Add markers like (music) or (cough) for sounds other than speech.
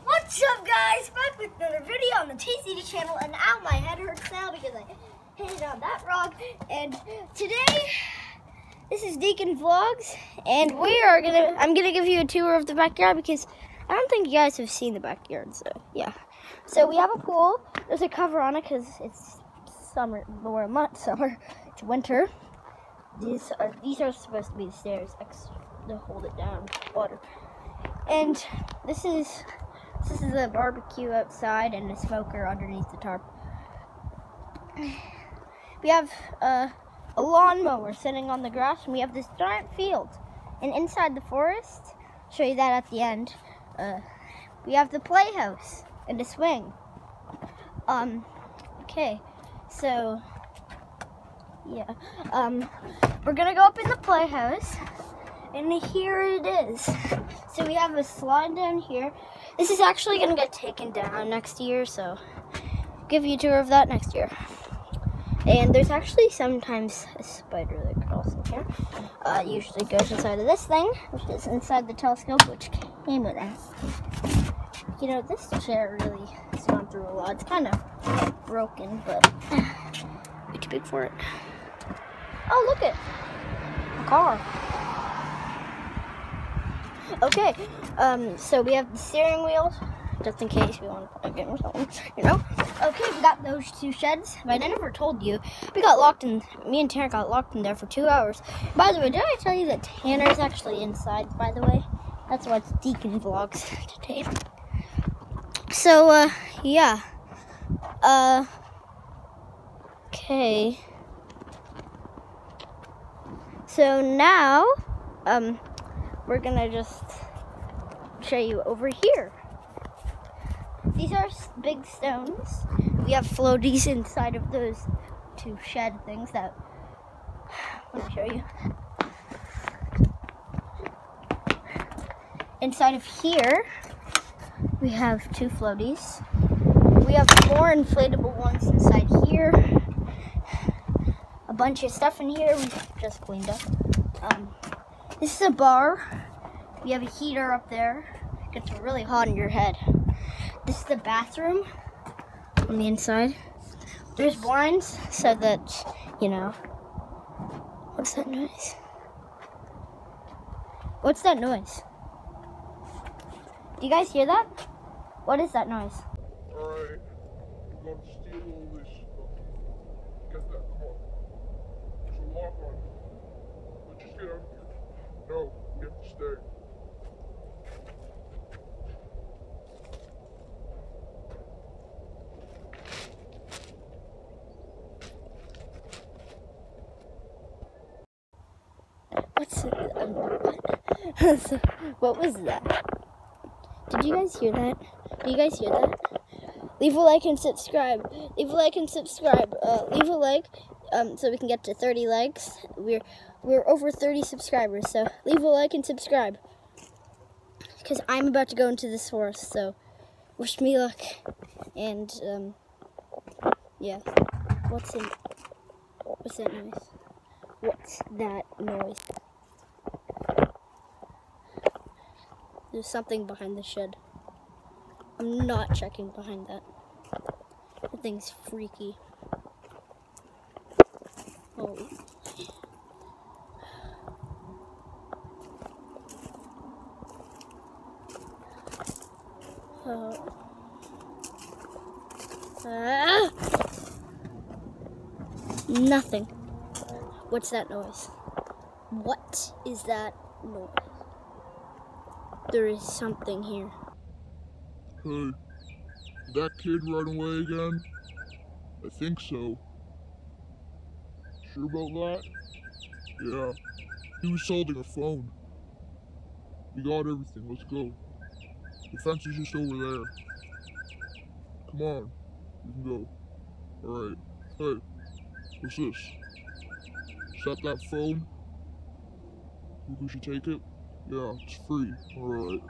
What's up guys? Back with another video on the TCD channel and now my head hurts now because I hit it on that rock and today this is Deacon Vlogs and we are gonna I'm gonna give you a tour of the backyard because I don't think you guys have seen the backyard so yeah. So we have a pool. There's a cover on it because it's summer or not summer, it's winter. These are these are supposed to be the stairs to hold it down water. And this is this is a barbecue outside and a smoker underneath the tarp. We have uh, a lawnmower sitting on the grass, and we have this giant field. And inside the forest, I'll show you that at the end. Uh, we have the playhouse and a swing. Um, okay, so yeah, um, we're gonna go up in the playhouse. And here it is. So we have a slide down here. This is actually going to get taken down next year, so give you a tour of that next year. And there's actually sometimes a spider that crawls in here. Uh, usually goes inside of this thing, which is inside the telescope, which came with that. You know, this chair really has gone through a lot. It's kind of broken, but (sighs) way too big for it. Oh, look it! A car. Okay, um, so we have the steering wheel, just in case we want to plug in or something, you know? Okay, we got those two sheds, but I never told you. We got locked in, me and Tanner got locked in there for two hours. By the way, did I tell you that Tanner's actually inside, by the way? That's why it's Deacon Vlogs (laughs) today. So, uh, yeah. Uh, okay. So now, um, we're gonna just show you over here. These are big stones. We have floaties inside of those two shed things that (sighs) let me show you. Inside of here, we have two floaties. We have more inflatable ones inside here. A bunch of stuff in here we just cleaned up. Um, this is a bar. We have a heater up there. It gets really hot in your head. This is the bathroom on the inside. There's blinds so that, you know. What's that noise? What's that noise? Do you guys hear that? What is that noise? Alright, we're gonna steal all this stuff. Get that. There's a lock on. Let's just get out. No, we have to stay. What's um, (laughs) what was that? Did you guys hear that? Did you guys hear that? Leave a like and subscribe. Leave a like and subscribe. Uh, leave a like um, so we can get to 30 likes. We're we're over 30 subscribers, so leave a like and subscribe. Because I'm about to go into this forest, so wish me luck. And um, yeah, what's in? What's that noise? What's that noise? There's something behind the shed. I'm not checking behind that. That thing's freaky. Oh. Uh. Ah! Nothing. What's that noise? What is that noise? There is something here. Hey, that kid run away again? I think so. Sure about that? Yeah. He was holding a phone. We got everything. Let's go. The fence is just over there. Come on. You can go. Alright. Hey. What's this? Is that phone? Think we should take it? Yeah, it's free. Alright.